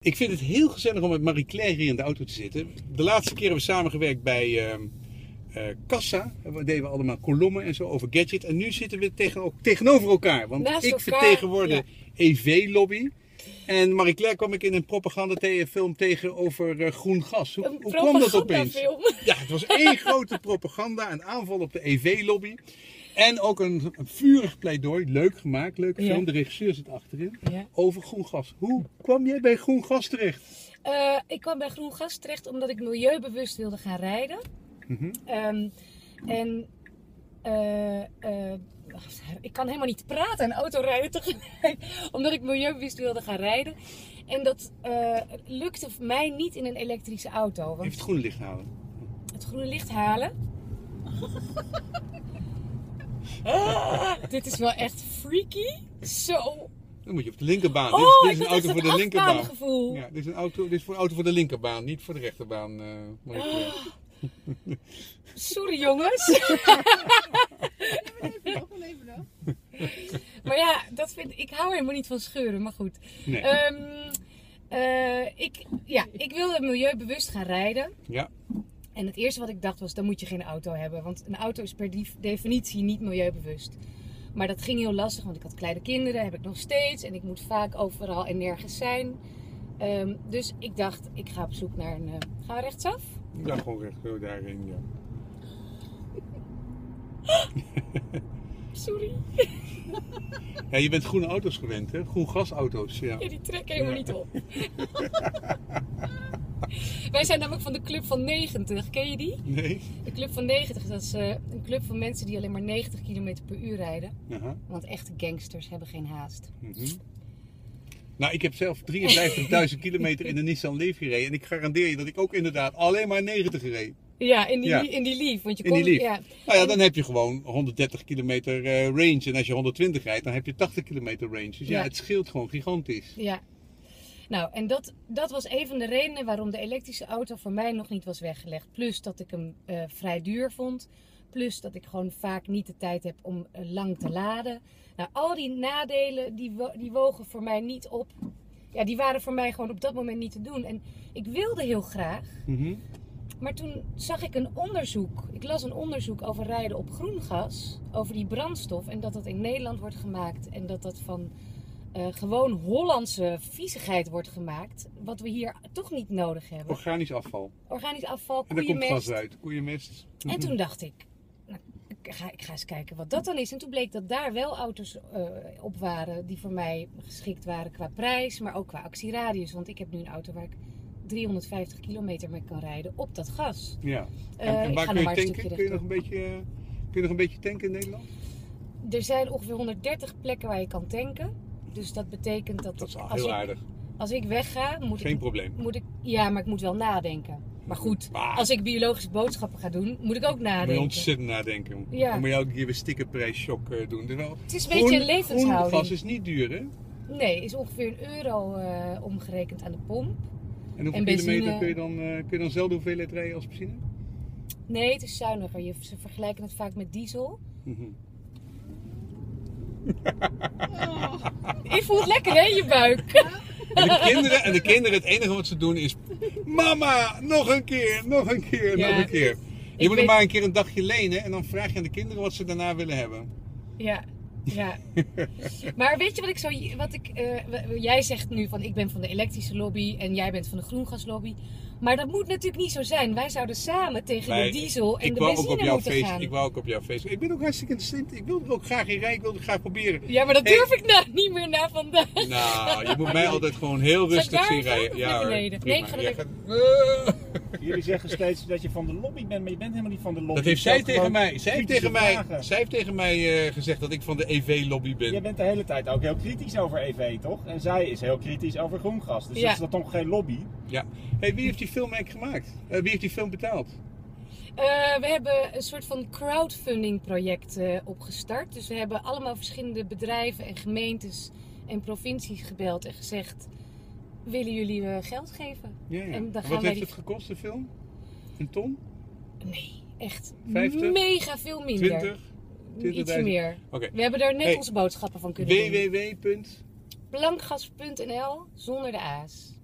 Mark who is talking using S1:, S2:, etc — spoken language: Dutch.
S1: Ik vind het heel gezellig om met Marie-Claire hier in de auto te zitten. De laatste keer hebben we samengewerkt bij ehm eh, Kassa. We deden we allemaal kolommen en zo over gadget. En nu zitten we tegen, tegenover elkaar. Want
S2: Naast
S1: ik
S2: elkaar,
S1: vertegenwoordig EV-lobby. En Marie-Claire kwam ik in een propagandafilm tegen over eh, groen gas. Hoe, kwam dat opeens? Ja, het was één grote propaganda, een aanval op de EV-lobby. En ook een, een vurig pleidooi, leuk gemaakt, leuke
S2: Ja.
S1: film. De regisseur zit achterin.
S2: Ja.
S1: Over groen gas. Hoe kwam jij bij groen gas terecht?
S2: Eh, ik kwam bij Groen Gas terecht omdat ik milieubewust wilde gaan rijden.
S1: Mhm.
S2: Ehm, en eh, eh, ik kan helemaal niet praten en autorijden tegelijk. omdat ik milieubewust wilde gaan rijden. En dat lukte mij niet in een elektrische auto. Want
S1: Even het groene licht halen.
S2: het groene licht halen. Ah, dit is wel echt freaky. Zo.
S1: Dan moet je op de linkerbaan.
S2: Oh,
S1: dit is, dit
S2: ik
S1: is een auto voor de linkerbaan.
S2: afbaangevoel.
S1: Ja, dit is een auto, dit is voor een auto voor de linkerbaan, niet voor de rechterbaan. eh, Marie-Claire.
S2: Sorry jongens. maar ja, dat vind, ik hou helemaal niet van scheuren, maar goed.
S1: Nee.
S2: Ehm, eh, ik, ja, ik wilde milieubewust gaan rijden.
S1: ja,
S2: En het eerste wat ik dacht was, dan moet je geen auto hebben. Want een auto is per def- definitie niet milieubewust. Maar dat ging heel lastig, want ik had kleine kinderen, heb ik nog steeds. En ik moet vaak overal en nergens zijn. Ehm, dus ik dacht, ik ga op zoek naar een... eh, gaan we rechtsaf?
S1: ja gewoon recht zo daarin. Ja.
S2: Sorry.
S1: ja, je bent groene auto's gewend, hè? Groen gasauto's. Ja.
S2: Ja, die trekken helemaal
S1: Ja.
S2: niet op. Wij zijn namelijk van de Club van 90. Ken je die?
S1: Nee?
S2: De Club van 90, dat is eh, een club van mensen die alleen maar 90 km per uur rijden.
S1: Aha.
S2: Want echte gangsters hebben geen haast.
S1: Mhm. Nou, ik heb zelf 53.000 kilometer in de Nissan Leaf gereden. En ik garandeer je dat ik ook inderdaad alleen maar 90 reed.
S2: Ja, in die,
S1: Ja.
S2: in die Leaf. Want je
S1: In die
S2: kon,
S1: Leaf.
S2: Ja,
S1: Nou ja, dan heb je gewoon 130 kilometer eh, range. En als je 120 rijdt, dan heb je 80 kilometer range. Dus ja,
S2: Ja.
S1: het scheelt gewoon gigantisch.
S2: ja. Nou, en dat, dat was een van de redenen waarom de elektrische auto voor mij nog niet was weggelegd. Plus dat ik hem eh, vrij duur vond. Plus dat ik gewoon vaak niet de tijd heb om eh, lang te laden. Nou, al die nadelen, die, wo- die wogen voor mij niet op. Ja, die waren voor mij gewoon op dat moment niet te doen. En ik wilde heel graag.
S1: Mhm.
S2: Maar toen zag ik een onderzoek. Ik las een onderzoek over rijden op groen gas. Over die brandstof. En dat dat in Nederland wordt gemaakt. En dat dat van eh, gewoon Hollandse viezigheid wordt gemaakt. Wat we hier toch niet nodig hebben.
S1: Organisch afval.
S2: Organisch afval,
S1: En daar komt
S2: koeienmest.
S1: gas uit. Koeienmest.
S2: En toen dacht ik, nou, ik, ga, ik ga eens kijken wat dat dan is. En toen bleek dat daar wel auto's eh, op waren die voor mij geschikt waren qua prijs, maar ook qua actieradius. Want ik heb nu een auto waar ik 350 kilometer mee kan rijden op dat gas.
S1: Ja.
S2: Eh,
S1: En, en waar kun je tanken? Kun je, nog een beetje, kun je nog een beetje tanken in Nederland?
S2: Er zijn ongeveer 130 plekken waar je kan tanken. Dus dat betekent dat,
S1: Dat is
S2: ik-
S1: al
S2: als, ik, als ik wegga, moet
S1: Geen
S2: ik,
S1: probleem.
S2: moet ik. Ja, maar ik moet wel nadenken. Maar goed,
S1: Maar-
S2: als ik biologische boodschappen ga doen, moet ik ook
S1: Moet je
S2: nadenken.
S1: ontzettend nadenken.
S2: Ja.
S1: Dan moet je elke keer weer stickerprijsshock eh, doen. Dus wel,
S2: Het is een beetje een levenshouding.
S1: Gas is niet duur, hè?
S2: Nee, is ongeveer een euro eh, omgerekend aan de pomp.
S1: En hoeveel
S2: En benzine-
S1: kilometer kun je, dan, eh, kun je dan dezelfde hoeveelheid rijden als benzine?
S2: Nee, het is zuiniger. Je, ze vergelijken het vaak met diesel.
S1: Mhm.
S2: Je voelt lekker hè, je buik.
S1: En de, kinderen, en de kinderen, het enige wat ze doen is... Mama, nog een keer, nog een keer,
S2: Ja.
S1: nog een keer. Je
S2: Ik
S1: moet er
S2: weet-
S1: maar een keer een dagje lenen en dan vraag je aan de kinderen wat ze daarna willen hebben.
S2: Ja, ja. Maar weet je wat ik zo. Wat ik, eh, jij zegt nu van ik ben van de elektrische lobby en jij bent van de groengaslobby. Maar dat moet natuurlijk niet zo zijn. Wij zouden samen tegen
S1: Nee,
S2: de diesel en
S1: ik
S2: de
S1: wou ook
S2: benzine
S1: op jouw
S2: moeten
S1: feest.
S2: gaan.
S1: Ik wou ook op jouw feest. Ik ben ook hartstikke interessant. Ik wil er ook graag in rijden. Ik wil het graag proberen.
S2: Ja, maar dat
S1: Hey.
S2: durf ik nou niet meer na vandaag.
S1: Nou, je moet mij altijd gewoon heel rustig zien rijden. Ja, hoor.
S2: Nee, ik ga
S1: gaat-
S3: Jullie zeggen steeds dat je van de lobby bent, maar je bent helemaal niet van de lobby.
S1: Dat heeft zij tegen mij. Zij heeft tegen mij, zij heeft tegen mij eh, gezegd dat ik van de EV-lobby ben.
S3: Jij bent de hele tijd ook heel kritisch over EV, toch? En zij is heel kritisch over groengas. Dus
S2: Ja.
S3: is dat toch geen lobby?
S1: Ja. Hey, wie heeft die film eigenlijk gemaakt? Eh, wie heeft die film betaald?
S2: Eh, we hebben een soort van crowdfunding project eh, opgestart. Dus we hebben allemaal verschillende bedrijven en gemeentes en provincies gebeld en gezegd: willen jullie eh, geld geven?
S1: Ja, ja.
S2: En dan gaan
S1: Wat heeft
S2: die-
S1: het gekost, de film? Een ton?
S2: Nee, echt
S1: 50?
S2: mega veel minder.
S1: 20?
S2: Iets
S1: 20.000?
S2: meer. We hebben daar net
S1: Hey,
S2: onze boodschappen van kunnen doen.
S1: www.
S2: Blankgas.nl zonder de a's.